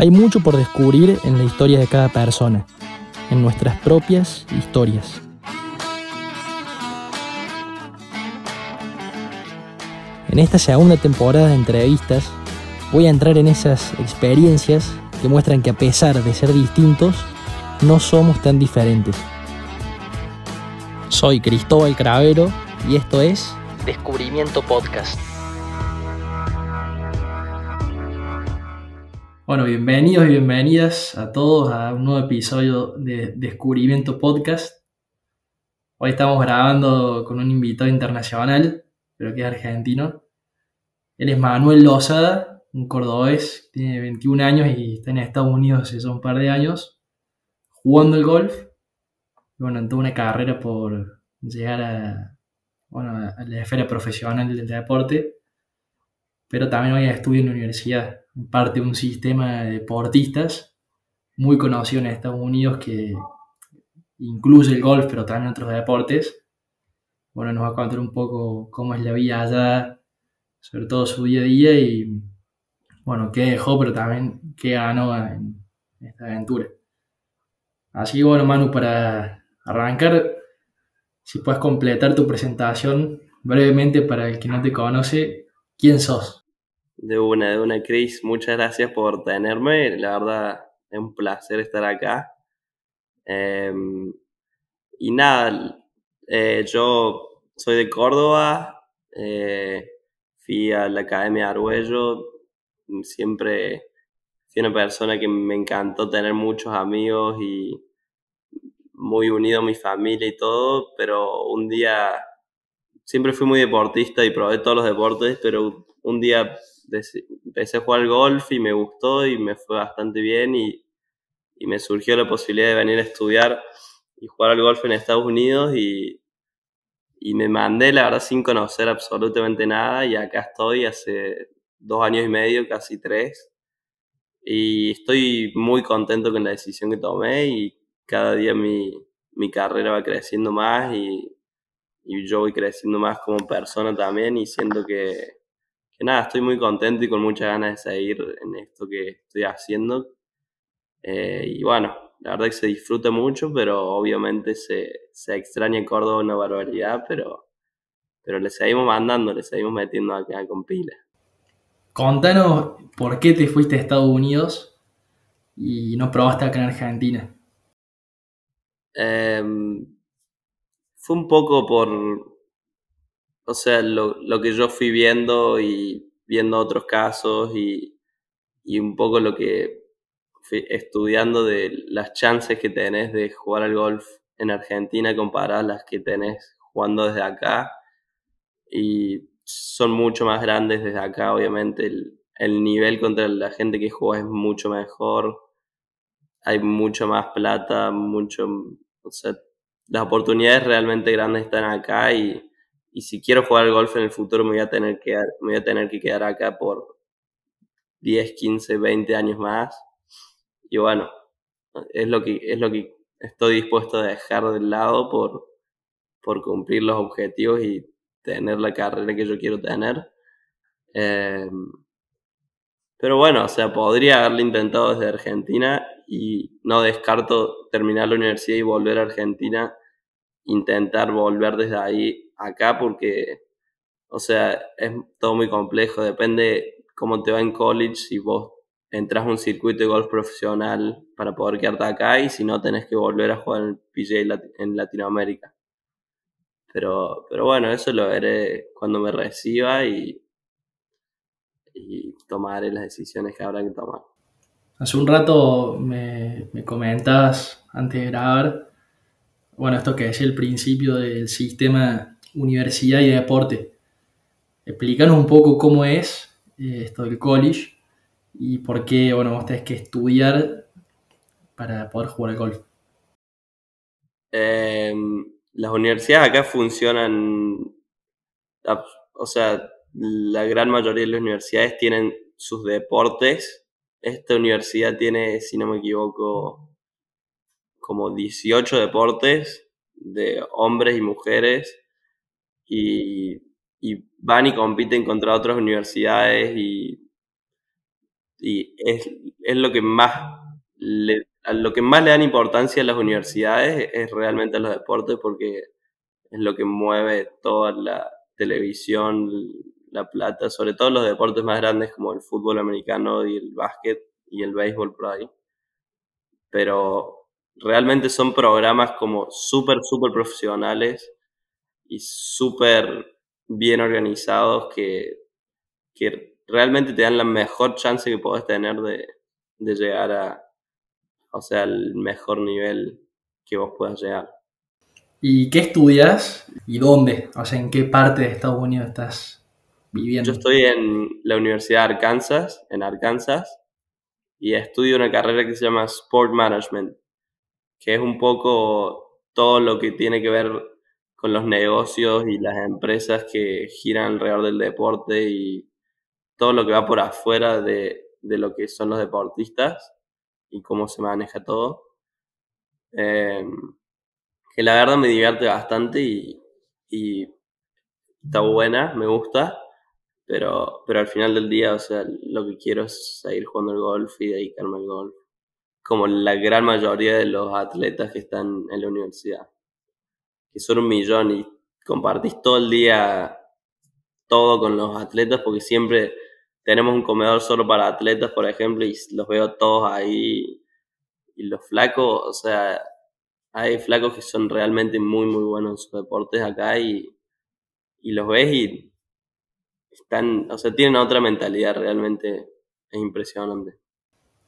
Hay mucho por descubrir en la historia de cada persona, en nuestras propias historias. En esta segunda temporada de entrevistas voy a entrar en esas experiencias que muestran que a pesar de ser distintos, no somos tan diferentes. Soy Cristóbal Cravero y esto es Descubrimiento Podcast. Bueno, bienvenidos y bienvenidas a todos a un nuevo episodio de Descubrimiento Podcast. Hoy estamos grabando con un invitado internacional, pero que es argentino. Él es Manuel Lozada, un cordobés, tiene 21 años y está en Estados Unidos hace un par de años, jugando el golf. bueno, en toda una carrera por llegar a, bueno, a la esfera profesional del deporte, pero también hoy estudia en la universidad parte de un sistema de deportistas muy conocido en Estados Unidos que incluye el golf, pero también otros deportes. Bueno, nos va a contar un poco cómo es la vida allá, sobre todo su día a día y, bueno, qué dejó, pero también qué ganó en esta aventura. Así que, bueno, Manu, para arrancar, si puedes completar tu presentación brevemente para el que no te conoce, ¿quién sos? De una, de una, Chris. Muchas gracias por tenerme. La verdad, es un placer estar acá. Em, y nada, eh, yo soy de Córdoba. Eh, fui a la Academia Arguello. Siempre fui una persona que me encantó tener muchos amigos y muy unido a mi familia y todo. Pero un día, siempre fui muy deportista y probé todos los deportes, pero un día empecé a jugar al golf y me gustó y me fue bastante bien y, me surgió la posibilidad de venir a estudiar y jugar al golf en Estados Unidos y, y me mandé, la verdad, sin conocer absolutamente nada y acá estoy hace dos años y medio, casi tres. Y estoy muy contento con la decisión que tomé y cada día mi, mi carrera va creciendo más y, y yo voy creciendo más como persona también y siento que, que nada, estoy muy contento y con muchas ganas de seguir en esto que estoy haciendo. Eh, y bueno, la verdad que se disfruta mucho, pero obviamente se, se extraña Córdoba una barbaridad, pero, pero le seguimos mandando, le seguimos metiendo acá con pila. Contanos por qué te fuiste a Estados Unidos y no probaste acá en Argentina. Em, fue un poco por, o sea, lo, lo, que yo fui viendo y viendo otros casos y, y un poco lo que fui estudiando de las chances que tenés de jugar al golf en Argentina comparadas a las que tenés jugando desde acá. Y son mucho más grandes desde acá, obviamente. El, el nivel contra la gente que juega es mucho mejor. Hay mucho más plata, mucho. O sea, las oportunidades realmente grandes están acá y y si quiero jugar al golf en el futuro me voy a tener que, me voy a tener que quedar acá por 10, 15, 20 años más. Y bueno, es lo que, es lo que estoy dispuesto a dejar de lado por, por cumplir los objetivos y tener la carrera que yo quiero tener. Em, pero bueno, o sea, podría haberlo intentado desde Argentina y no descarto terminar la universidad y volver a Argentina, intentar volver desde ahí acá porque, o sea, es todo muy complejo, depende cómo te va en college, si vos entras a un circuito de golf profesional para poder quedarte acá y si no tenés que volver a jugar en el PGA en Latinoamérica. Pero, pero bueno, eso lo veré cuando me reciba y, y tomaré las decisiones que habrá que tomar. Hace un rato me, me comentabas antes de grabar, bueno, esto que es el principio del sistema universidad y deporte. Explícanos un poco cómo es eh, esto del college y por qué, bueno, vos tenés que estudiar para poder jugar al golf. Em, las universidades acá funcionan, o sea, la gran mayoría de las universidades tienen sus deportes. Esta universidad tiene, si no me equivoco, como 18 deportes de hombres y mujeres y, van y compiten contra otras universidades y y es, es lo que más le, a lo que más le dan importancia a las universidades es realmente a los deportes porque es lo que mueve toda la televisión, la plata, sobre todo los deportes más grandes como el fútbol americano y el básquet y el béisbol por ahí. Pero realmente son programas como súper, súper profesionales y súper bien organizados que, que realmente te dan la mejor chance que puedes tener de, de llegar a, o sea, al mejor nivel que vos puedas llegar. ¿Y qué estudias y dónde? O sea, ¿en qué parte de Estados Unidos estás Yo estoy en la Universidad de Arkansas, en Arkansas, y estudio una carrera que se llama Sport Management, que es un poco todo lo que tiene que ver con los negocios y las empresas que giran alrededor del deporte y todo lo que va por afuera de, de lo que son los deportistas y cómo se maneja todo. Eh, que la verdad me divierte bastante y, y, está buena, me gusta, pero, pero al final del día, o sea, lo que quiero es seguir jugando el golf y dedicarme al golf, como la gran mayoría de los atletas que están en la universidad que son un millón y compartís todo el día todo con los atletas porque siempre tenemos un comedor solo para atletas, por ejemplo, y los veo todos ahí. Y los flacos, o sea, hay flacos que son realmente muy, muy buenos en sus deportes acá y, y los ves y están, o sea, tienen otra mentalidad, realmente es impresionante.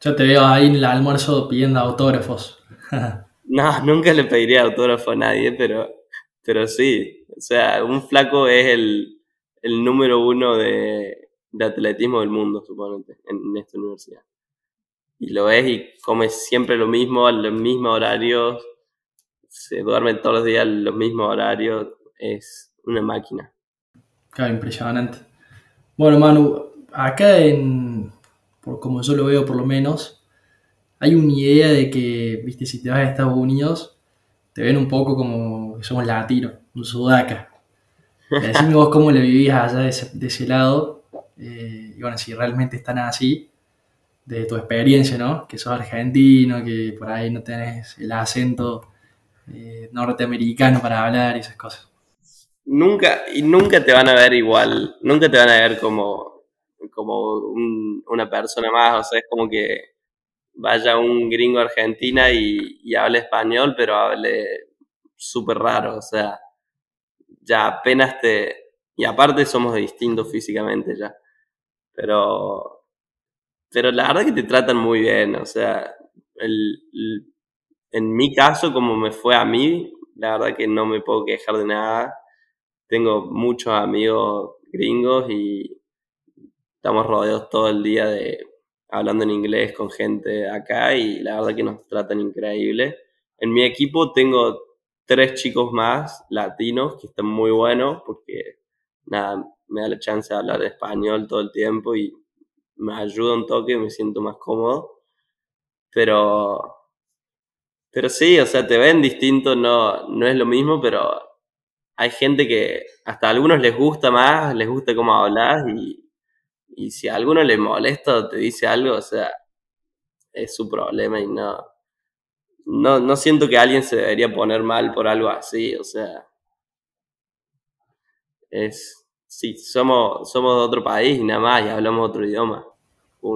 Yo te veo ahí en el almuerzo pidiendo autógrafos. No, nunca le pediría autógrafo a nadie, pero, pero sí. O sea, un flaco es el, el número uno de, de, atletismo del mundo, suponete, en, esta universidad. Y lo ves y come siempre lo mismo, a los mismos horarios, se duerme todos los días a los mismos horarios, es una máquina. Claro, impresionante. Bueno, Manu, acá en, por como yo lo veo por lo menos, hay una idea de que, viste, si te vas a Estados Unidos, te ven un poco como que somos latinos, un sudaca. Decime vos cómo le vivías allá de ese, lado, eh, y bueno, si realmente están así, de tu experiencia, ¿no? Que sos argentino, que por ahí no tenés el acento eh, norteamericano para hablar y esas cosas. Nunca, y nunca te van a ver igual, nunca te van a ver como, como una persona más, o sea, es como que vaya un gringo a Argentina y, hable español, pero hable súper raro, o sea, ya apenas te... Y aparte somos distintos físicamente ya, pero... Pero la verdad que te tratan muy bien, o sea, en mi caso, como me fue a mí, la verdad que no me puedo quejar de nada. Tengo muchos amigos gringos y estamos rodeados todo el día de hablando en inglés con gente acá y la verdad que nos tratan increíble. En mi equipo tengo tres chicos más latinos que están muy buenos porque nada, me da la chance de hablar español todo el tiempo y me ayuda un toque, me siento más cómodo. Pero, pero sí, o sea, te ven distinto, no, no es lo mismo, pero hay gente que hasta a algunos les gusta más, les gusta cómo hablas y, y si a alguno le molesta o te dice algo, o sea, es su problema y no, no, no siento que alguien se debería poner mal por algo así, o sea, es, sí, somos, somos de otro país y nada más y hablamos otro idioma.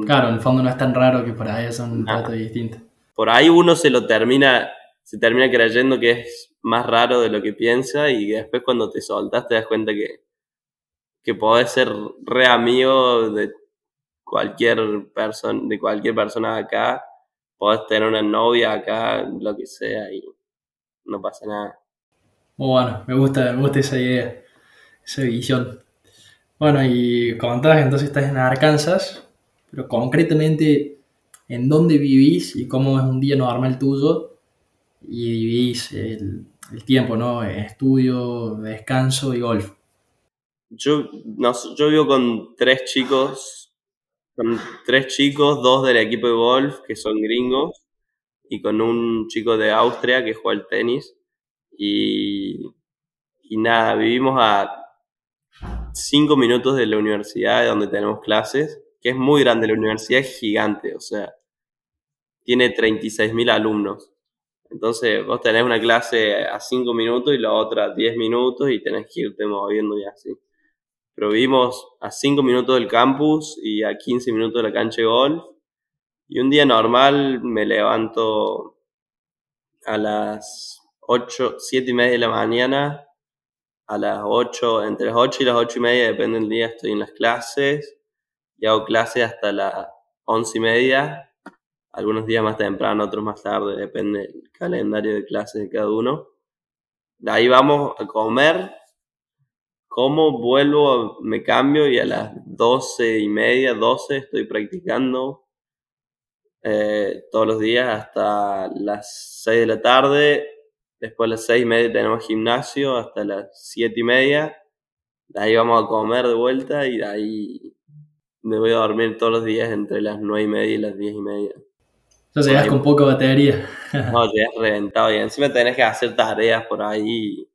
Claro, en el fondo no es tan raro que por ahí son un trato distinto. Por ahí uno se lo termina, se termina creyendo que es más raro de lo que piensa y después cuando te soltas te das cuenta que que podés ser re amigo de cualquier persona, de cualquier persona acá, podés tener una novia acá, lo que sea, y no pasa nada. Bueno, me gusta, me gusta esa idea, esa visión. Bueno, y comentabas entonces estás en Arkansas, pero concretamente, ¿en dónde vivís y cómo es un día normal tuyo? Y vivís el, el tiempo, ¿no? Estudio, descanso y golf. Yo, no, yo vivo con tres chicos, con tres chicos, dos del equipo de golf que son gringos y con un chico de Austria que juega el tenis. Y, y nada, vivimos a cinco minutos de la universidad donde tenemos clases, que es muy grande, la universidad es gigante, o sea, tiene 36.000 alumnos. Entonces vos tenés una clase a 5 minutos y la otra a 10 minutos y tenés que irte moviendo y así. Pero vivimos a 5 minutos del campus y a 15 minutos de la cancha de golf. Y un día normal me levanto a las 8, 7 y media de la mañana, a las 8, entre las 8 y las 8 y media, depende del día, estoy en las clases y hago clases hasta las 11 y media, algunos días más temprano, otros más tarde, depende del calendario de clases de cada uno. De ahí vamos a comer, como vuelvo, me cambio y a las 12 y media, 12 estoy practicando eh, todos los días hasta las 6 de la tarde. Después a las 6 y media tenemos gimnasio hasta las 7 y media. De ahí vamos a comer de vuelta y de ahí me voy a dormir todos los días entre las 9 y media y las 10 y media. Entonces llegas con poca batería. no, llegas reventado y encima tenés que hacer tareas por ahí.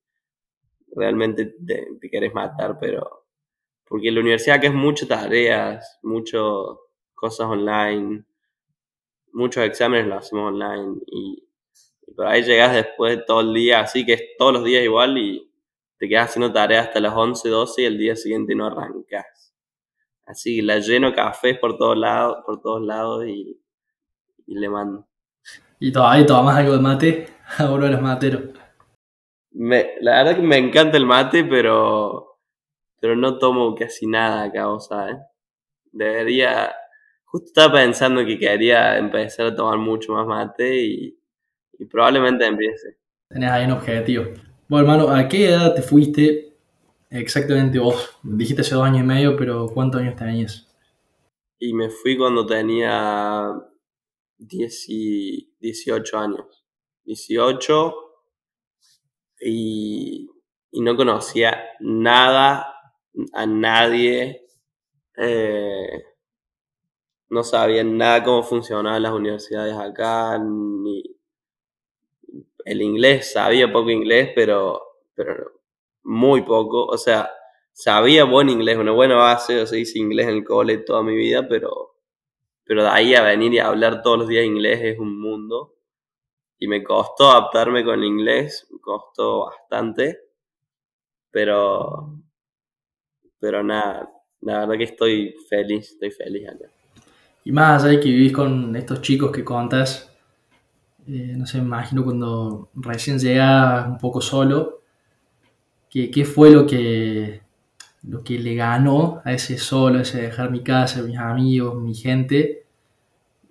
Realmente te, te querés matar, pero. Porque la universidad que es muchas tareas, muchas cosas online muchos exámenes los hacemos online y, por ahí llegas después todo el día, así que es todos los días igual y te quedas haciendo tareas hasta las 11, 12 y el día siguiente no arrancas. Así la lleno cafés por todos lados, por todos lados y, le mando. ¿Y todavía tomas algo de mate? Ahora eres matero. Me, la verdad que me encanta el mate, pero, pero no tomo casi nada acá, vos sabes. Debería, Justo estaba pensando que quería empezar a tomar mucho más mate y, probablemente empiece. Tenés ahí un objetivo. Bueno, hermano, ¿a qué edad te fuiste exactamente vos? Dijiste hace dos años y medio, pero ¿cuántos años tenías? Y me fui cuando tenía 18 años. 18 y, no conocía nada, a nadie. Eh, no sabían nada cómo funcionaban las universidades acá, ni el inglés, sabía poco inglés, pero, pero muy poco, o sea, sabía buen inglés, una buena base, o sea, hice inglés en el cole toda mi vida, pero, pero de ahí a venir y a hablar todos los días inglés es un mundo. Y me costó adaptarme con inglés, me costó bastante, pero, pero nada, la verdad que estoy feliz, estoy feliz. Y más allá de que vivís con estos chicos que contas, eh, no sé, me imagino cuando recién llegabas un poco solo, ¿qué, ¿qué, fue lo que, lo que le ganó a ese solo, a ese dejar mi casa, mis amigos, mi gente,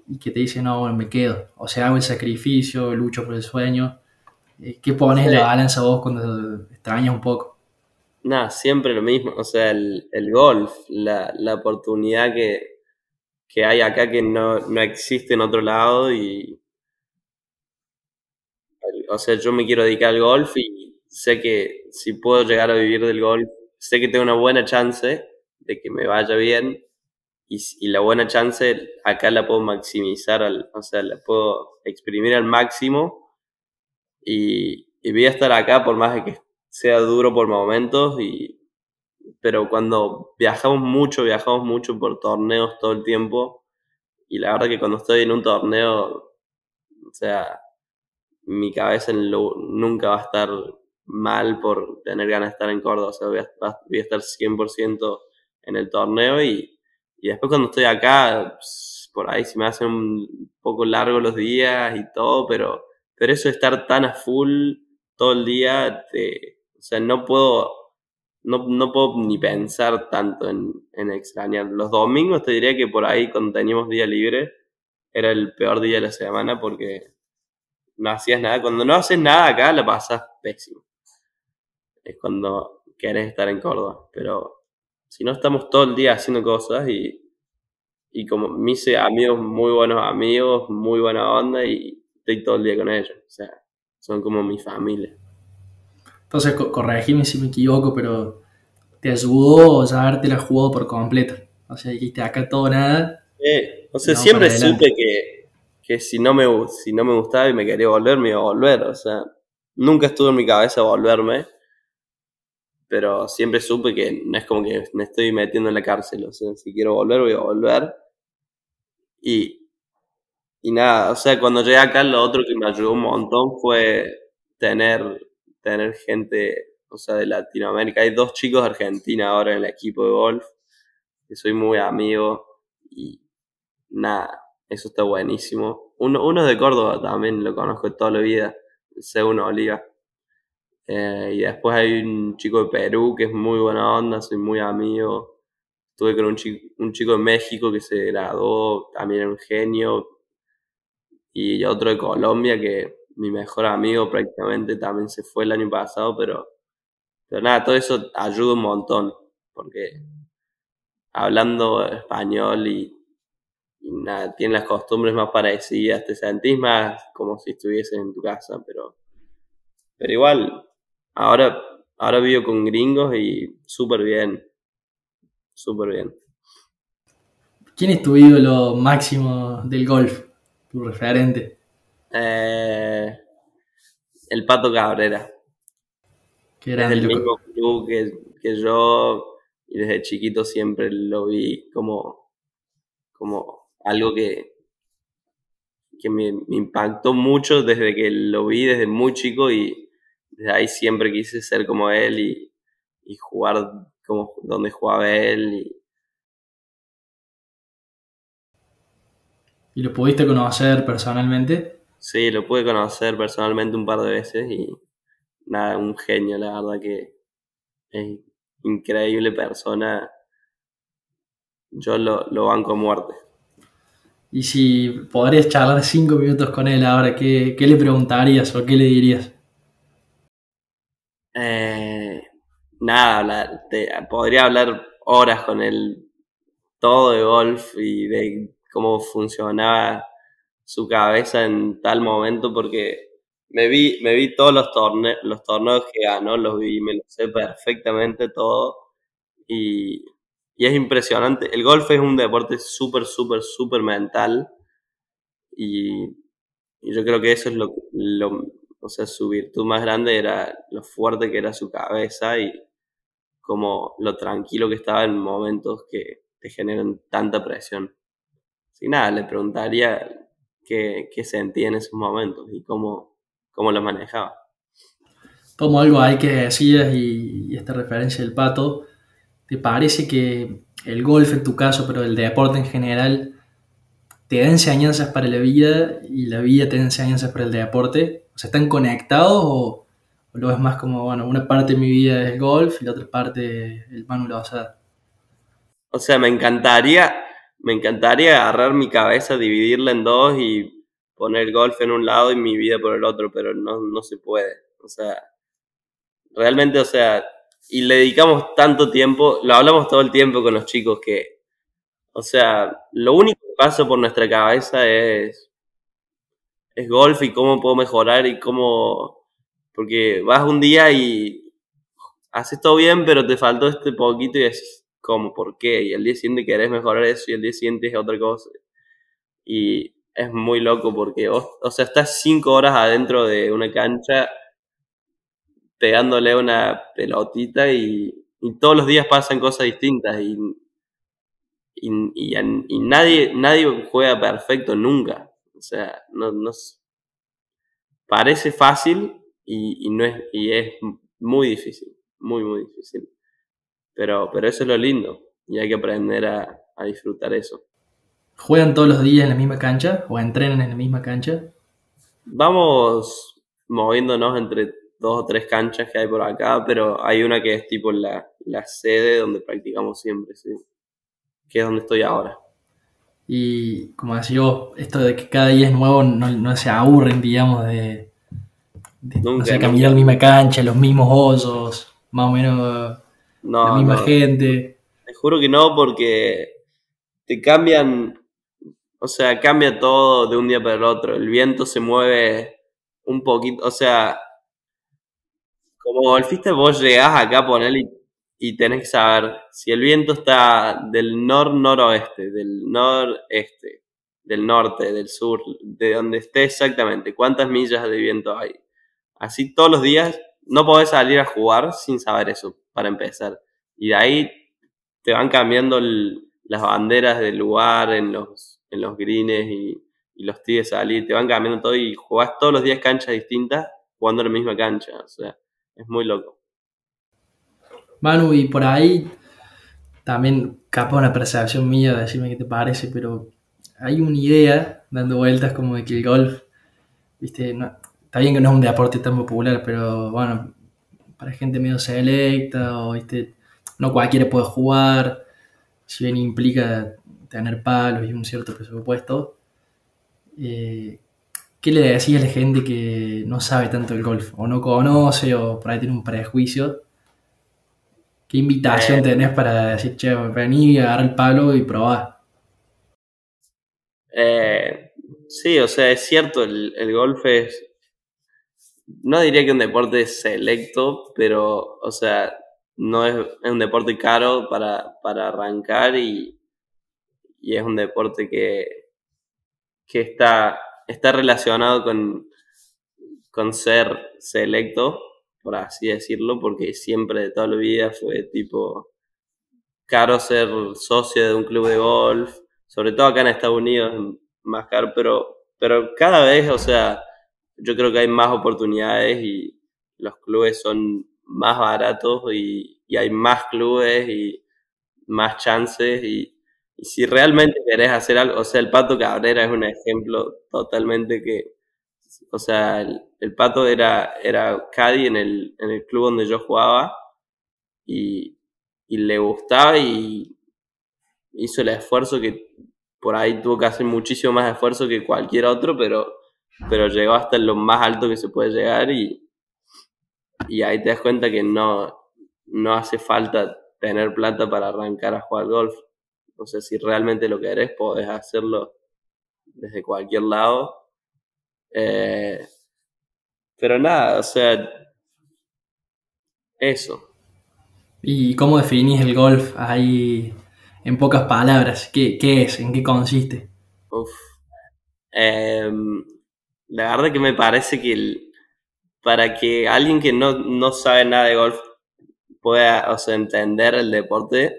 y que te dice, no, bueno, me quedo? O sea, hago el sacrificio, lucho por el sueño. Eh, ¿Qué pones en la balanza vos cuando extrañas un poco? Nada, siempre lo mismo. O sea, el, el golf, la, la oportunidad que, que hay acá que no, no existe en otro lado y o sea, yo me quiero dedicar al golf y sé que si puedo llegar a vivir del golf, sé que tengo una buena chance de que me vaya bien y, la buena chance acá la puedo maximizar, al, o sea, la puedo exprimir al máximo y, y voy a estar acá por más de que sea duro por momentos y, pero cuando viajamos mucho, viajamos mucho por torneos todo el tiempo. Y la verdad que cuando estoy en un torneo, o sea, mi cabeza nunca va a estar mal por tener ganas de estar en Córdoba. O sea, voy a, voy a estar 100% en el torneo y, y después cuando estoy acá, pues, por ahí se me hacen un poco largos los días y todo, pero, pero eso de estar tan a full todo el día, te, o sea, no puedo no, no puedo ni pensar tanto en, en, extrañar. Los domingos te diría que por ahí cuando teníamos día libre era el peor día de la semana porque no hacías nada. Cuando no haces nada acá la pasas pésimo. Es cuando querés estar en Córdoba. Pero si no estamos todo el día haciendo cosas y, y como me hice amigos, muy buenos amigos, muy buena onda y estoy todo el día con ellos. O sea, son como mi familia. Entonces, corregime si me equivoco, pero te ayudó ya haberte la jugado por completo. O sea, dijiste acá todo nada. o sea, siempre supe que, que, si, no me, si no me gustaba y me quería volver, me iba a volver. O sea, nunca estuvo en mi cabeza volverme. Pero siempre supe que no es como que me estoy metiendo en la cárcel, o sea, si quiero volver, voy a volver. Y, y nada, o sea, cuando llegué acá, lo otro que me ayudó un montón fue tener, tener gente, o sea, de Latinoamérica. Hay dos chicos de Argentina ahora en el equipo de golf, que soy muy amigo, y nada, eso está buenísimo. Uno, uno de Córdoba también, lo conozco toda la vida, C1 Oliva. Eh, y después hay un chico de Perú que es muy buena onda, soy muy amigo. Estuve con un chico, un chico de México que se graduó, también era un genio. Y otro de Colombia que mi mejor amigo prácticamente también se fue el año pasado, pero, pero nada, todo eso ayuda un montón, porque hablando español y, y nada, tienen las costumbres más parecidas, te sentís más como si estuvieses en tu casa, pero, pero igual Ahora, ahora vivo con gringos y súper bien. Súper bien. ¿Quién es tu ídolo máximo del golf? Tu referente. Eh, el Pato Cabrera. Qué Es grande. del loco. mismo club que, que yo y desde chiquito siempre lo vi como, como algo que, que me, me impactó mucho desde que lo vi desde muy chico y desde ahí siempre quise ser como él y, y jugar como donde jugaba él y, ¿Y lo pudiste conocer personalmente? Sí, lo pude conocer personalmente un par de veces y nada, un genio, la verdad que es increíble persona. Yo lo, lo banco a muerte. Y si podrías charlar cinco minutos con él ahora, ¿qué, qué le preguntarías o qué le dirías? Eh, nada, hablar- te- podría hablar horas con él, todo de golf y de cómo funcionaba su cabeza en tal momento, porque me vi, me vi todos los torneos, los torneos que ganó, los vi, me lo sé perfectamente todo. Y, y es impresionante. El golf es un deporte súper, súper, súper mental. Y, y yo creo que eso es lo, lo, o sea, su virtud más grande era lo fuerte que era su cabeza y como lo tranquilo que estaba en momentos que te generan tanta presión. Así nada, le preguntaría qué, qué sentía en esos momentos y cómo, cómo lo manejaba. Como algo ahí que decías y, y esta referencia del pato, ¿te parece que el golf en tu caso, pero el deporte en general, te da enseñanzas para la vida y la vida te da enseñanzas para el deporte? O sea, ¿están conectados o, lo ves más como, bueno, una parte de mi vida es el golf y la otra parte el Manu Lozada? O sea, me encantaría, me encantaría agarrar mi cabeza, dividirla en dos y poner el golf en un lado y mi vida por el otro, pero no, no se puede. O sea, realmente, o sea, y le dedicamos tanto tiempo, lo hablamos todo el tiempo con los chicos que, o sea, lo único que pasa por nuestra cabeza es, es golf y cómo puedo mejorar y cómo, porque vas un día y haces todo bien, pero te faltó este poquito y es como, ¿por qué? Y el día siguiente querés mejorar eso y el día siguiente es otra cosa. Y es muy loco porque, o sea, estás cinco horas adentro de una cancha pegándole una pelotita y, y todos los días pasan cosas distintas y, y, y, y nadie, nadie juega perfecto nunca. O sea, no, no parece fácil y, y no es, y es muy difícil, muy, muy difícil. Pero, pero eso es lo lindo y hay que aprender a, a disfrutar eso. ¿Juegan todos los días en la misma cancha o entrenan en la misma cancha? Vamos moviéndonos entre dos o tres canchas que hay por acá, pero hay una que es tipo la, la sede donde practicamos siempre, sí. Que es donde estoy ahora. Y como decía vos, esto de que cada día es nuevo, no, no se aburren, digamos, de, de no Nunca, sé, nunca. caminar la misma cancha, los mismos hoyos, más o menos No, la misma no, gente. Te juro que no, porque te cambian, o sea, cambia todo de un día para el otro. El viento se mueve un poquito, o sea, como golfista vos llegás acá a poner y, tenés que saber si el viento está del nor-noroeste, del noreste, del norte, del sur, de donde esté exactamente, cuántas millas de viento hay. Así todos los días no podés salir a jugar sin saber eso, para empezar. Y de ahí te van cambiando las banderas del lugar en los, en los greens y, y los tíes salir, te van cambiando todo y jugás todos los días canchas distintas jugando en la misma cancha. O sea, es muy loco. Manu, y por ahí también capaz una percepción mía, decirme qué te parece, pero hay una idea dando vueltas como de que el golf, viste, está bien que no es un deporte tan popular, pero bueno, para gente medio selecta o viste, no cualquiera puede jugar, si bien implica tener palos y un cierto presupuesto. Eh, ¿Qué le decís a la gente que no sabe tanto del golf? O no conoce, o por ahí tiene un prejuicio. ¿Qué invitación eh. tenés para decir, che, vení, agarrar el palo y probar? Eh, sí, o sea, es cierto, el, golf es. No diría que un deporte selecto, pero, o sea, no es, un deporte caro para, arrancar y, y es un deporte que, que está está relacionado con, con ser selecto, por así decirlo, porque siempre de toda la vida fue tipo caro ser socio de un club de golf, sobre todo acá en Estados Unidos más caro, pero, pero cada vez, o sea, yo creo que hay más oportunidades y los clubes son más baratos y, y hay más clubes y más chances y, y si realmente querés hacer algo, o sea, el Pato Cabrera es un ejemplo totalmente que, o sea, el, Pato era, era Caddy en el, en el club donde yo jugaba y, y le gustaba y hizo el esfuerzo que por ahí tuvo que hacer muchísimo más esfuerzo que cualquier otro, pero, pero llegó hasta lo más alto que se puede llegar y, y ahí te das cuenta que no, no hace falta tener plata para arrancar a jugar golf. No sé si realmente lo querés, podés hacerlo desde cualquier lado. Eh, pero nada, o sea, eso. ¿Y cómo definís el golf ahí en pocas palabras? ¿Qué, es? ¿En qué consiste? Uf. Em, la verdad que me parece que para que alguien que no, no, sabe nada de golf pueda o sea, entender el deporte,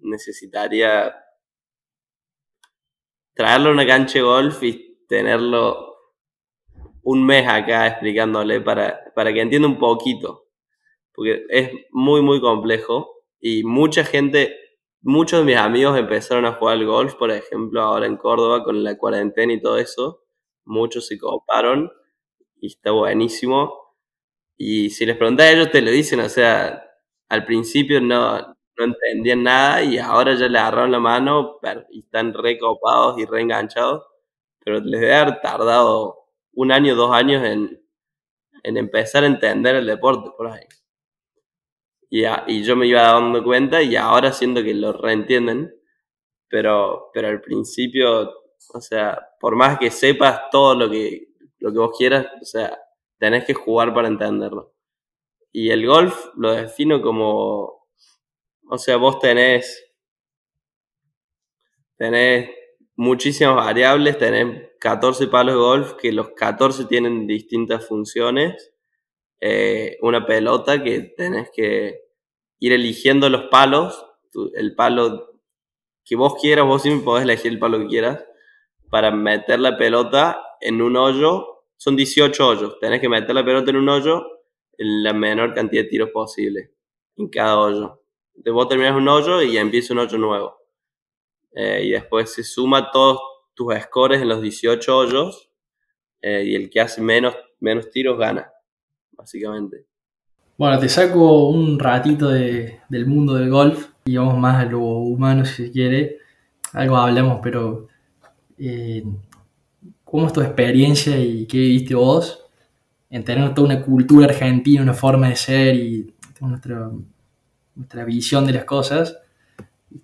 necesitaría traerlo a una cancha de golf y tenerlo un mes acá explicándole para, para que entienda un poquito. Porque es muy, muy complejo y mucha gente, muchos de mis amigos empezaron a jugar al golf, por ejemplo, ahora en Córdoba con la cuarentena y todo eso. Muchos se coparon y está buenísimo. Y si les preguntas a ellos, te lo dicen, o sea, al principio no, no entendían nada y ahora ya le agarraron la mano y están recopados y reenganchados, pero les debe haber tardado un año, dos años en, empezar a entender el deporte por ahí. Y, y yo me iba dando cuenta y ahora siento que lo reentienden, pero, pero al principio, o sea, por más que sepas todo lo que, lo que vos quieras, o sea, tenés que jugar para entenderlo. Y el golf lo defino como o sea, vos tenés, tenés muchísimas variables, tenés 14 palos de golf que los 14 tienen distintas funciones. Eh, una pelota que tenés que ir eligiendo los palos, el palo que vos quieras, vos siempre podés elegir el palo que quieras, para meter la pelota en un hoyo. Son 18 hoyos, tenés que meter la pelota en un hoyo en la menor cantidad de tiros posible en cada hoyo de vos terminas un hoyo y empieza un hoyo nuevo. Eh, y después se suma todos tus scores en los 18 hoyos eh, y el que hace menos, menos tiros gana, básicamente. Bueno, te saco un ratito del mundo del golf y vamos más a lo humano si se quiere. Algo hablamos, pero eh, ¿cómo es tu experiencia y qué viviste vos en tener toda una cultura argentina, una forma de ser y nuestra nuestra visión de las cosas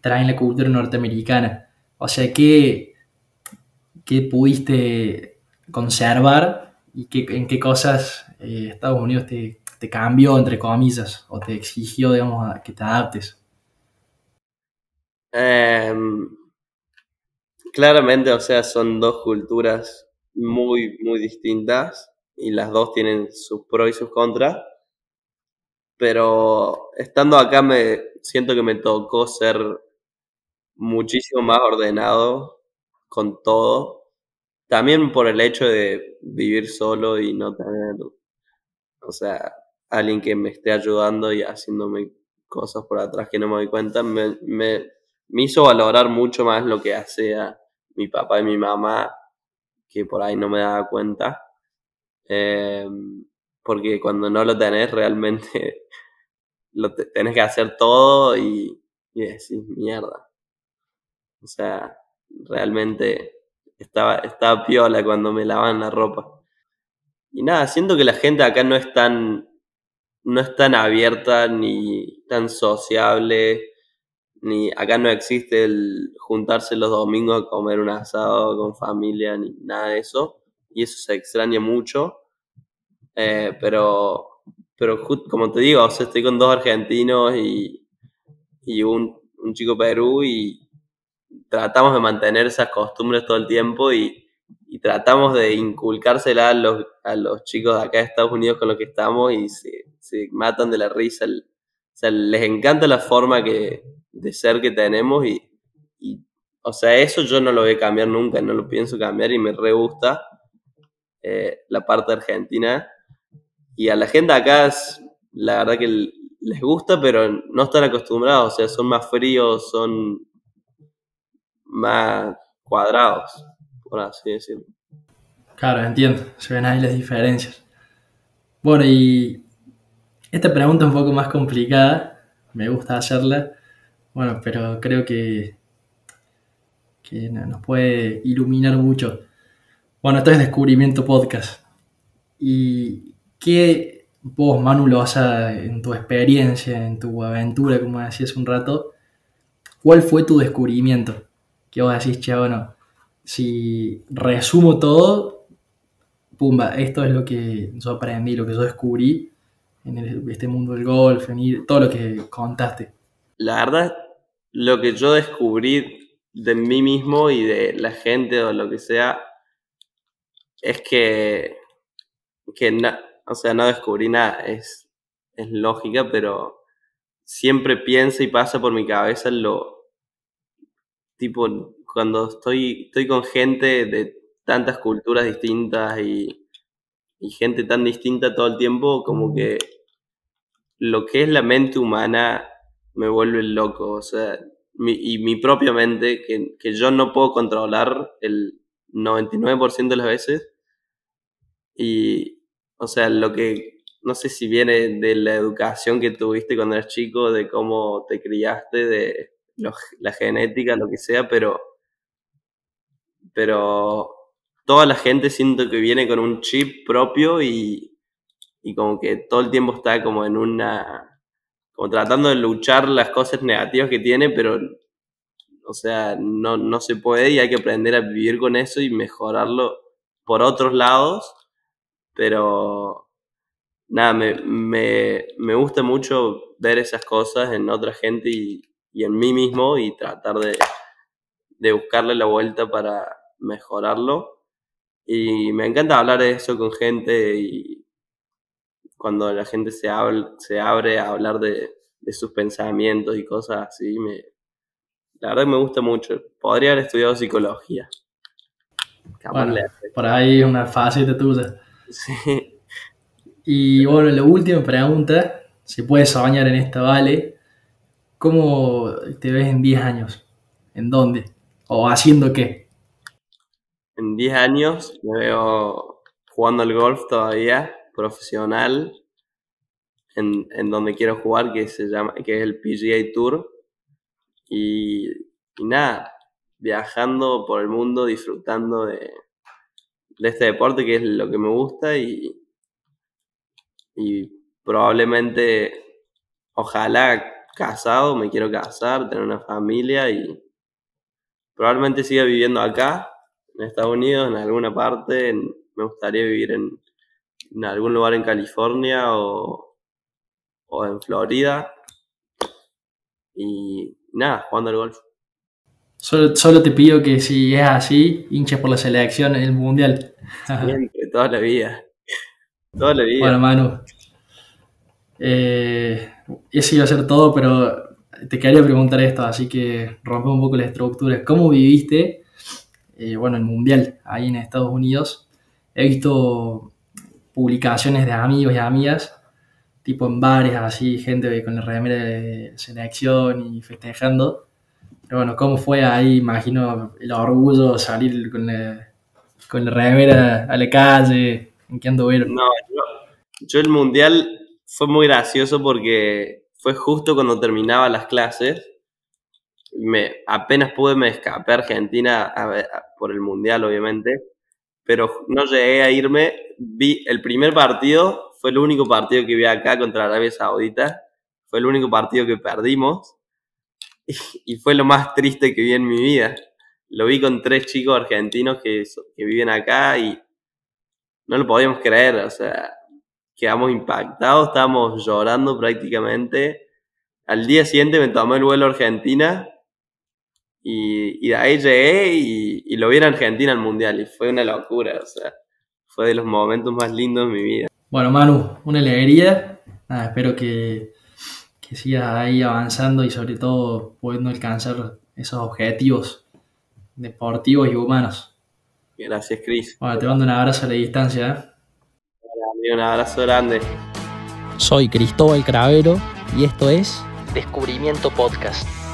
traen la cultura norteamericana. O sea, ¿qué, qué pudiste conservar y qué, en qué cosas eh, Estados Unidos te, te, cambió, entre comillas, o te exigió, digamos, que te adaptes? Em, claramente, o sea, son dos culturas muy, muy distintas y las dos tienen sus pros y sus contras. Pero estando acá me siento que me tocó ser muchísimo más ordenado con todo. También por el hecho de vivir solo y no tener, o sea, alguien que me esté ayudando y haciéndome cosas por atrás que no me doy cuenta, me, me, me hizo valorar mucho más lo que hacía mi papá y mi mamá, que por ahí no me daba cuenta. Eh, porque cuando no lo tenés realmente lo tenés que hacer todo y, y decís mierda. O sea, realmente estaba, estaba piola cuando me lavan la ropa. Y nada, siento que la gente acá no es tan, no es tan abierta ni tan sociable, ni acá no existe el juntarse los domingos a comer un asado con familia, ni nada de eso. Y eso se extraña mucho. Eh, pero, pero como te digo, o sea, estoy con dos argentinos y, y un, un chico Perú y tratamos de mantener esas costumbres todo el tiempo y, y tratamos de inculcárselas a los, a los chicos de acá de Estados Unidos con los que estamos y se, se matan de la risa. o sea, les encanta la forma que, de ser que tenemos y, y, o sea, eso yo no lo voy a cambiar nunca, no lo pienso cambiar y me re gusta eh, la parte argentina y a la gente acá, es, la verdad que les gusta, pero no están acostumbrados. O sea, son más fríos, son más cuadrados, por así decirlo. Claro, entiendo. Se ven ahí las diferencias. Bueno, y esta pregunta es un poco más complicada. Me gusta hacerla. Bueno, pero creo que, que nos puede iluminar mucho. Bueno, esto es Descubrimiento Podcast. Y ¿Qué vos, Manu, lo vas a, en tu experiencia, en tu aventura, como decías un rato, cuál fue tu descubrimiento? Que vos decís, che, bueno, si resumo todo, pumba, esto es lo que yo aprendí, lo que yo descubrí en este mundo del golf, en todo lo que contaste. La verdad, lo que yo descubrí de mí mismo y de la gente o lo que sea, es que, que o sea, no descubrí nada, es, es lógica, pero siempre piensa y pasa por mi cabeza lo, tipo, cuando estoy, estoy con gente de tantas culturas distintas y, y gente tan distinta todo el tiempo, como que lo que es la mente humana me vuelve loco, o sea, mi, y mi propia mente, que, que yo no puedo controlar el 99% de las veces, y, o sea, lo que, no sé si viene de la educación que tuviste cuando eras chico, de cómo te criaste, de la genética, lo que sea, pero, pero toda la gente siento que viene con un chip propio y, y como que todo el tiempo está como en una, como tratando de luchar las cosas negativas que tiene, pero, o sea, no, no se puede y hay que aprender a vivir con eso y mejorarlo por otros lados pero nada, me, me, me, gusta mucho ver esas cosas en otra gente y, y en mí mismo y tratar de, de, buscarle la vuelta para mejorarlo. Y me encanta hablar de eso con gente y cuando la gente se, habla, se abre a hablar de, de sus pensamientos y cosas así, me, la verdad me gusta mucho. Podría haber estudiado psicología. Bueno, por ahí una fácil de tuya. Sí. Y bueno, la última pregunta, si puedes soñar en esta, vale. ¿Cómo te ves en 10 años? ¿En dónde? ¿O haciendo qué? En 10 años me veo jugando al golf todavía, profesional, en, en, donde quiero jugar, que se llama, que es el PGA Tour. Y, y nada, viajando por el mundo, disfrutando de, de este deporte que es lo que me gusta y, y probablemente, ojalá casado, me quiero casar, tener una familia y probablemente siga viviendo acá, en Estados Unidos, en alguna parte, me gustaría vivir en, en, algún lugar en California o, o en Florida y nada, jugando al golf. Solo, te pido que si es así, hinches por la selección en el mundial. Siempre, toda la vida. Toda la vida. Bueno, Manu. Eh, eso iba a ser todo, pero te quería preguntar esto, así que rompe un poco la estructura. ¿Cómo viviste, eh, bueno, el Mundial ahí en Estados Unidos? He visto publicaciones de amigos y amigas, tipo en bares, así, gente con la remera de selección y festejando. Pero bueno, ¿cómo fue ahí? Imagino el orgullo salir con la, con remera a la calle, ¿en qué anduvieron? No, yo, yo el Mundial fue muy gracioso porque fue justo cuando terminaba las clases. Me, apenas pude me escapé a Argentina por el Mundial, obviamente, pero no llegué a irme. Vi el primer partido, fue el único partido que vi acá contra Arabia Saudita, fue el único partido que perdimos y, fue lo más triste que vi en mi vida. Lo vi con tres chicos argentinos que, que viven acá y no lo podíamos creer, o sea, quedamos impactados, estábamos llorando prácticamente. Al día siguiente me tomé el vuelo a Argentina y, y de ahí llegué y, lo vi en Argentina al Mundial y fue una locura, o sea, fue de los momentos más lindos de mi vida. Bueno, Manu, una alegría. espero que, que sigas ahí avanzando y sobre todo pudiendo alcanzar esos objetivos deportivos y humanos. Gracias, Cris. Bueno, te mando un abrazo a la distancia. ¿eh? un abrazo grande. Soy Cristóbal Cravero y esto es Descubrimiento Podcast.